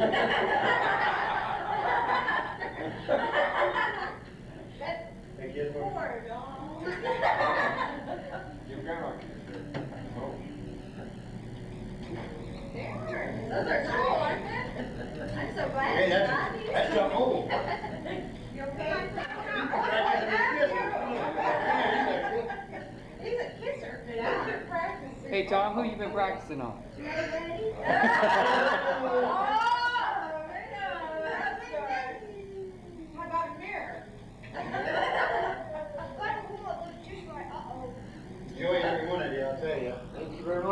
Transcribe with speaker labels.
Speaker 1: That's
Speaker 2: Hey, kids, what-
Speaker 1: four, Dawn.
Speaker 3: Give grandma a kiss there. Oh.
Speaker 1: There, those are cool, aren't they? I'm so glad.
Speaker 2: Hey, that's,
Speaker 1: got these.
Speaker 2: that's a hole.
Speaker 1: You okay? He's a kisser. Yeah. Practicing.
Speaker 4: Hey Tom, who you been practicing on?
Speaker 1: You ready? I tell you. Thank you very much.